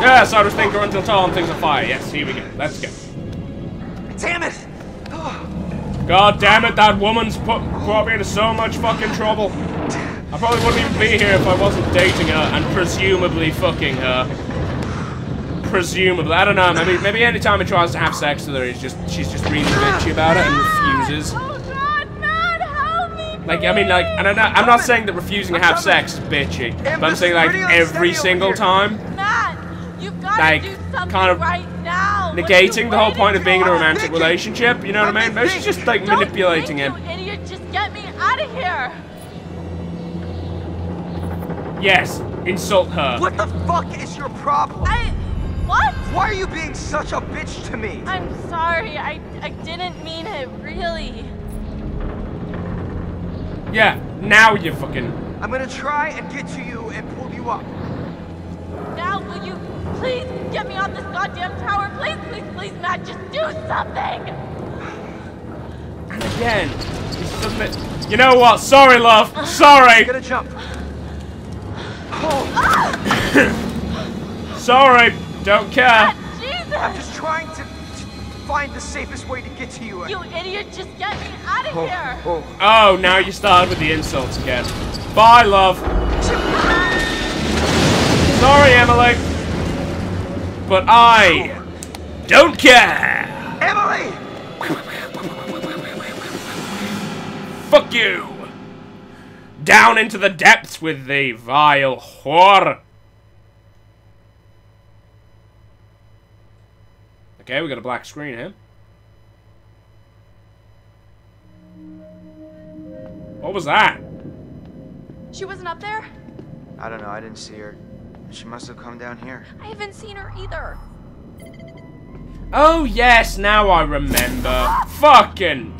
Yes, I was thinking until tall and things are fire. Yes, here we go. Let's go. Damn it! God damn it, that woman's put brought me into so much fucking trouble. I probably wouldn't even be here if I wasn't dating her and presumably fucking her. Presumably, I don't know. Maybe maybe anytime he tries to have sex with her, he's just she's just really bitchy about it and refuses. Oh God, Matt, help me! Like I mean, like, and I'm not, I'm not saying that refusing to have sex is bitchy, but I'm saying like every single time, Matt, you've got to Like, kind of right now. What are you negating the whole point of being in a for? romantic relationship. You know what I mean? Maybe she's just like Don't manipulating think, him. Idiot, just get me out of here. Yes, insult her. What the fuck is your problem? I, what? Why are you being such a bitch to me? I'm sorry. I, I didn't mean it, really. Yeah, now you fucking. I'm gonna try and get to you and pull you up. Now, will you please get me off this goddamn tower? Please, please, please, Matt, just do something. And again, he doesn't? You know what? Sorry, love. Sorry. I'm gonna jump. Oh, Sorry. Don't care. Matt, Jesus! I'm just trying to, to find the safest way to get to you. You idiot, just get me out of Oh, here. oh. Oh, now you started with the insults again. Bye, love. Sorry, Emily. But I don't care. Emily! Fuck you. Down into the depths with the vile whore. Okay, we got a black screen here. What was that? She wasn't up there? I don't know, I didn't see her. She must have come down here. I haven't seen her either. Oh yes, now I remember. Fucking.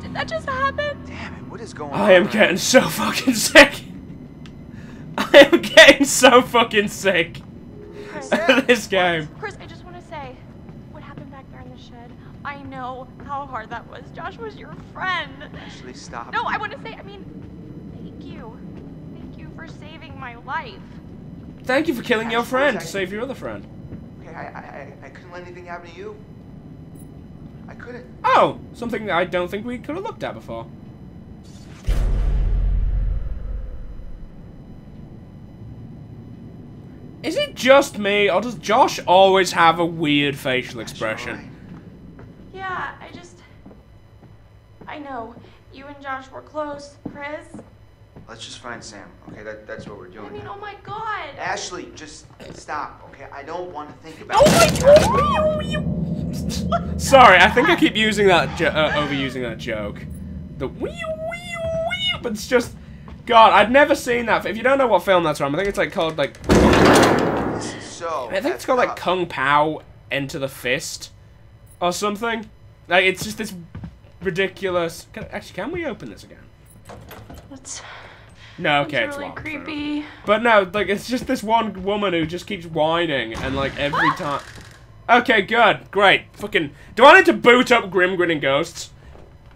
Did that just happen? Damn it, what is going on? I am getting so fucking sick. I am getting so fucking sick Chris, this game. Chris, I just want to say, what happened back there in the shed? I know how hard that was. Josh was your friend. Actually, stop. No, I want to say, I mean, thank you. Thank you for saving my life. Thank you for killing your friend to save your other friend. Okay, I, I, I, I couldn't let anything happen to you. I couldn't. Oh, something I don't think we could have looked at before. Is it just me, or does Josh always have a weird facial expression? Yeah, I just. I know. You and Josh were close, Chris. Let's just find Sam. Okay, that, that's what we're doing. I mean, now. oh my god. Ashley, just stop. Okay, I don't want to think about. Oh my god! Sorry, I think I keep using that, uh, overusing that joke. The wee wee wee, but it's just, God, I'd never seen that. If you don't know what film that's from, I think it's like called like, so. I think it's called like up. Kung Pow Enter the Fist, or something. Like it's just this ridiculous. Can, actually, can we open this again? That's, No, okay, it's really locked. creepy. But no, like it's just this one woman who just keeps whining and like every ah! time. Okay, good, great, fucking. Do I need to boot up Grim Grinning Ghosts?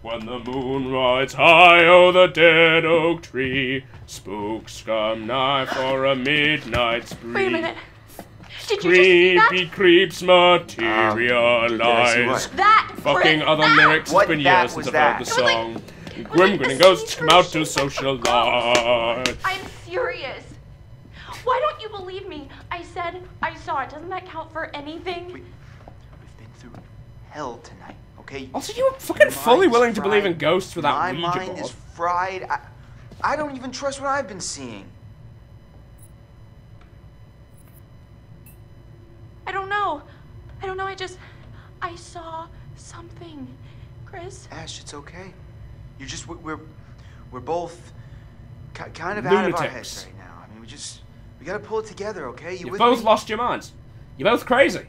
When the moon rides high o'er the dead oak tree, spooks come nigh for a midnight spree. Wait a minute. Did you just see that? Creepy creeps ah. materialize. what? That! Fucking other that! lyrics. What It's been years since was I've heard the that? It was like- song. like Grinning the Ghosts come out to socialize. I'm furious. Why don't you believe me? I said I saw it. Doesn't that count for anything? We, we've been through hell tonight. Okay. Also, you were fucking Your fully mind's willing to believe in ghosts without My Ouija mind board. is fried. I, I don't even trust what I've been seeing. I don't know. I don't know. I just. I saw something. Chris? Ash, it's okay. You're just we- we're we're both kind of out of our heads right now. I mean, we just we gotta pull it together, okay? You You've both me? lost your minds. You're both crazy.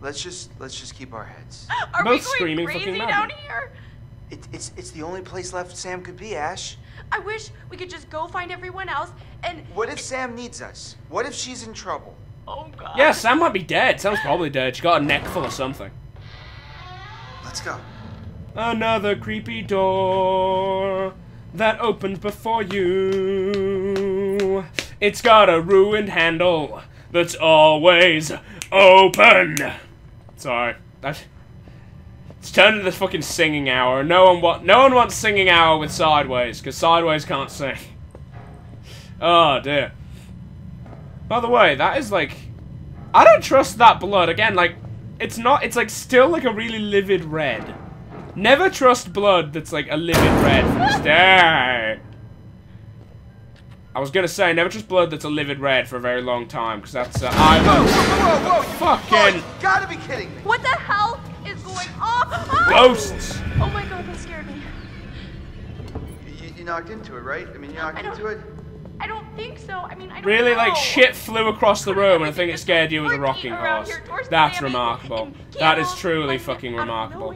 Let's just let's just keep our heads. Are Both we going screaming crazy down here? It, it's it's the only place left Sam could be, Ash. I wish we could just go find everyone else and. What if Sam needs us? What if she's in trouble? Oh god. Yeah, Sam might be dead. Sam's probably dead. She got a neck full of something. Let's go. Another creepy door that opens before you. It's got a ruined handle that's always open. Sorry. It's turned into this fucking singing hour. No one want no one wants singing hour with Sideways, because Sideways can't sing. Oh dear. By the way, that is like I don't trust that blood. Again, like it's not it's like still like a really livid red. Never trust blood that's like a livid red from this day. I was gonna say, never trust blood that's a livid red for a very long time, because that's, uh, Whoa, I... whoa, whoa, whoa! Fucking- You gotta be kidding me! What the hell is going on? Ghosts! Oh my god, that scared me. You, you knocked into it, right? I mean, you knocked into it? I don't think so. I mean, I don't Really, know. like, shit flew across the room, and I think it scared you with a rocking horse. That's remarkable. That is truly fucking out of remarkable.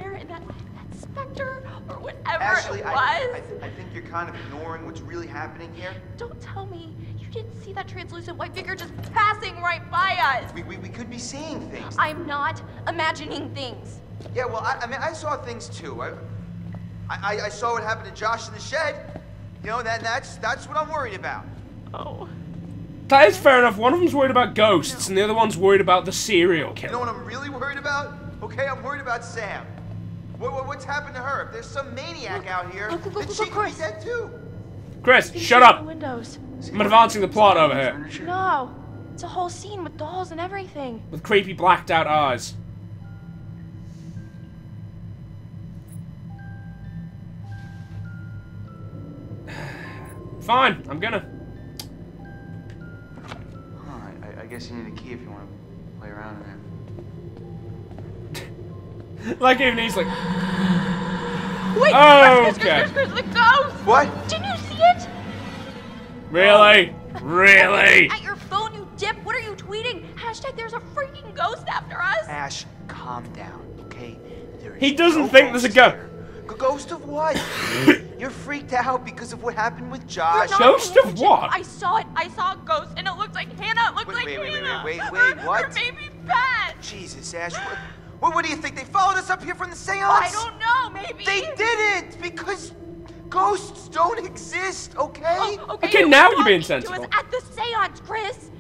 Whatever Ashley, it I, was. I, I think you're kind of ignoring what's really happening here. Don't tell me you didn't see that translucent white figure just passing right by us. We, we, we could be seeing things. I'm not imagining things. Yeah, well, I, I mean, I saw things too. I, I, I saw what happened to Josh in the shed. You know, that, that's, that's what I'm worried about. Oh. That is fair enough. One of them's worried about ghosts, and the other one's worried about the serial killer. You know what I'm really worried about? Okay, I'm worried about Sam. What, what, what's happened to her? If there's some maniac out here, look, look, then look, she look, could be Chris. dead too. Chris, Things shut up! Windows. I'm advancing the plot over here. No. It's a whole scene with dolls and everything. With creepy blacked out eyes. Fine, I'm gonna. Huh, I, I guess you need a key if you want to play around in there. Like even he's like, Wait, Oh, Chris, Chris, okay. Chris, Chris, Chris, the ghost! Oh, what? Didn't you see it? really, really. At your phone, you dip. What are you tweeting? Hashtag there's a freaking ghost after us. Ash, calm down, okay? There is He doesn't no think there's a ghost go- here. Ghost of what? You're freaked out because of what happened with Josh. not Ghost of what? I saw it. I saw a ghost, and it looked like Hannah. It looked Wait, like wait, wait, wait, Hannah. wait, wait, Her- wait, Her what? baby pet. Jesus, Ash, what, what, what do you think? They followed us up here from the seance? I don't know. Maybe. They didn't because ghosts don't exist, okay? Oh, okay, Okay, now you're being talking to us sensible. At the seance, Chris.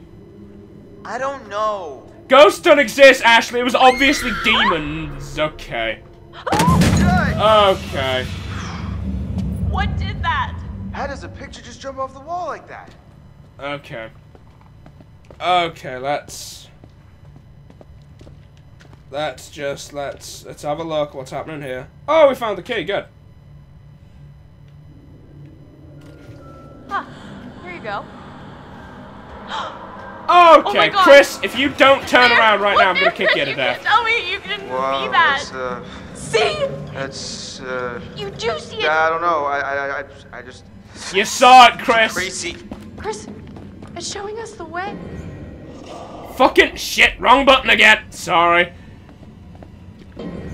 I don't know. Ghosts don't exist, Ashley. It was obviously demons. Okay. Good. Okay. What did that? How does a picture just jump off the wall like that? Okay. Okay, let's... Let's just, let's, let's have a look what's happening here. Oh, we found the key, good. Huh. Here you go. Okay, my God. Chris, if you don't turn There. around right Look now, I'm gonna there, kick you Chris. to You death. can't tell me you didn't Wow, see that. that's, uh, See? that's, uh, You do see it. I don't know. I, I, I, I just. You saw it, Chris. Crazy. Chris, it's showing us the way. Fucking shit, wrong button again. Sorry.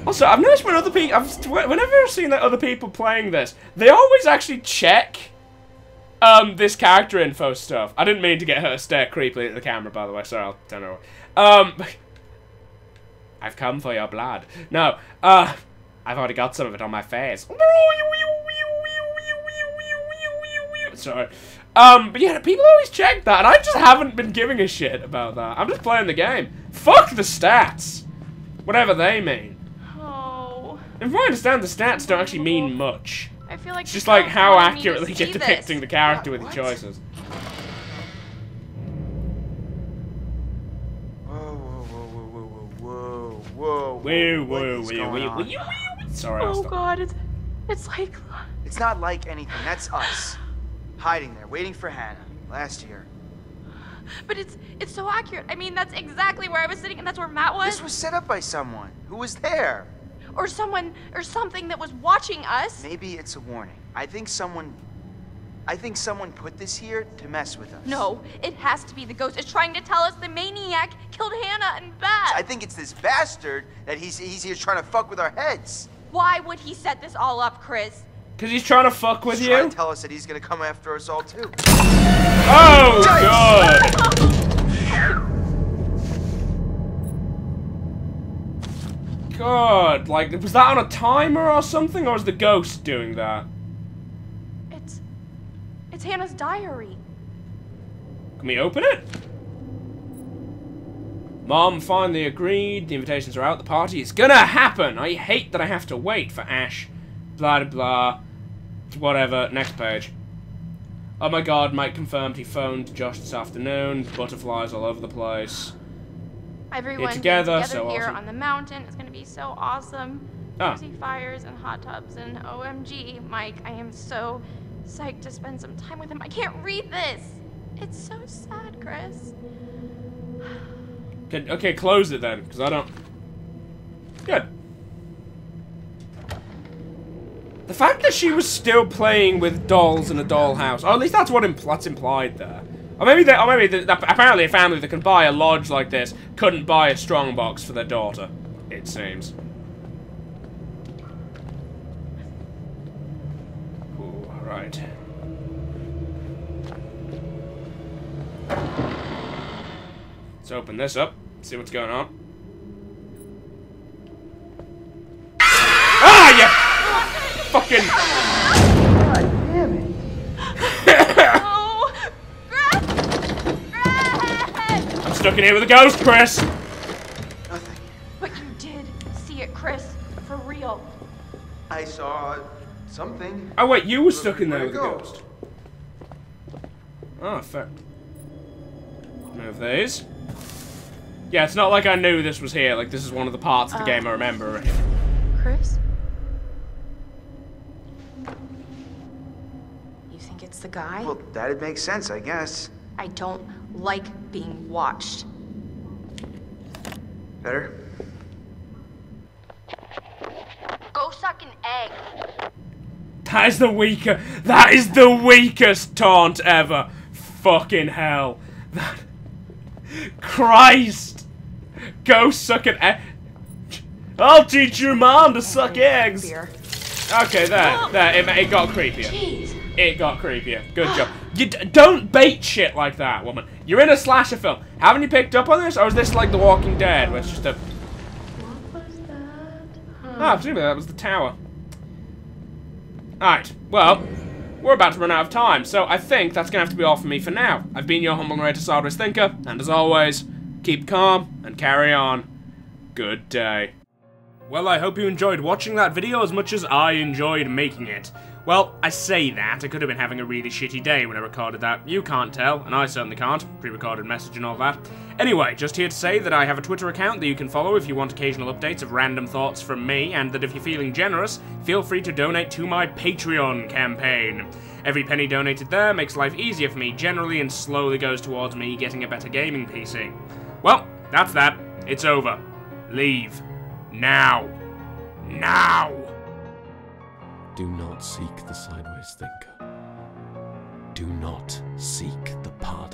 Also, I've noticed when other people, I've, whenever I've seen like, other people playing this, they always actually check um, this character info stuff. I didn't mean to get her to stare creepily at the camera, by the way. Sorry, I'll turn her. Um, I've come for your blood. No, uh, I've already got some of it on my face. Sorry. Um, but yeah, people always check that, and I just haven't been giving a shit about that. I'm just playing the game. Fuck the stats. Whatever they mean. Oh. And from what I understand, the stats don't actually mean much. I feel like It's just like how wanted me to accurately you're depicting the character Yeah, with what? your choices. Whoa, whoa, whoa, whoa, whoa, whoa, whoa, Woo, What woo, is woo, going woo, on? woo, woo, woo. Sorry, I'll Oh stop. god, it's, it's like It's not like anything. That's us. Hiding there, waiting for Hannah. Last year. but it's it's so accurate. I mean, that's exactly where I was sitting and that's where Matt was. This was set up by someone. Who was there? Or someone or something that was watching us. Maybe it's a warning. I think someone... I think someone put this here to mess with us. No, it has to be the ghost. It's trying to tell us the maniac killed Hannah and Beth. I think it's this bastard that he's, he's here trying to fuck with our heads. Why would he set this all up, Chris? Because he's trying to fuck with He's trying you? to tell us that he's gonna come after us all too. Oh, God! God, like, was that on a timer or something, or was the ghost doing that? It's it's Hannah's diary. Can we open it? Mom finally agreed. The invitations are out. The party is gonna happen. I hate that I have to wait for Ash. Blah, blah, blah. Whatever. Next page. Oh my god, Mike confirmed he phoned Josh this afternoon. Butterflies all over the place. Everyone together, together so here awesome. on the mountain. It's gonna be so awesome. Ah. Cozy fires and hot tubs and OMG, Mike, I am so psyched to spend some time with him. I can't read this. It's so sad, Chris. Okay, okay close it then, because I don't... Good. The fact that she was still playing with dolls in a dollhouse, or at least that's what impl that's implied there. Or maybe, they, or maybe the, the- apparently a family that can buy a lodge like this couldn't buy a strongbox for their daughter, it seems. Ooh, right. Let's open this up, see what's going on. Ah, you fucking... Oh, Chris! Chris! I'm stuck in here with a ghost, Chris! I saw something. Oh wait, you were stuck in there with it a ghost. Oh, fair. Move these. Yeah, it's not like I knew this was here. Like, this is one of the parts of the Uh. game I remember. Chris? You think it's the guy? Well, that'd make sense, I guess. I don't like being watched. Better? Go suck an egg. That is the weaker. That is the weakest taunt ever. Fucking hell. That. Christ. Go suck an egg. I'll teach your mom to suck eggs. Beer. Okay, there, there. It, it got creepier. Jeez. It got creepier. Good job. You d don't bait shit like that, woman. You're in a slasher film. Haven't you picked up on this, or is this like The Walking Dead, where it's just a? What was that? Ah, presumably that was the tower. Alright, well, we're about to run out of time, so I think that's gonna have to be all from me for now. I've been your humble narrator, Sideways Thinker, and as always, keep calm and carry on. Good day. Well, I hope you enjoyed watching that video as much as I enjoyed making it. Well, I say that, I could have been having a really shitty day when I recorded that. You can't tell, and I certainly can't. Pre-recorded message and all that. Anyway, just here to say that I have a Twitter account that you can follow if you want occasional updates of random thoughts from me, and that if you're feeling generous, feel free to donate to my Patreon campaign. Every penny donated there makes life easier for me generally and slowly goes towards me getting a better gaming PC. Well, that's that. It's over. Leave. Now. Now! Do not seek the sideways thinker. Do not seek the party.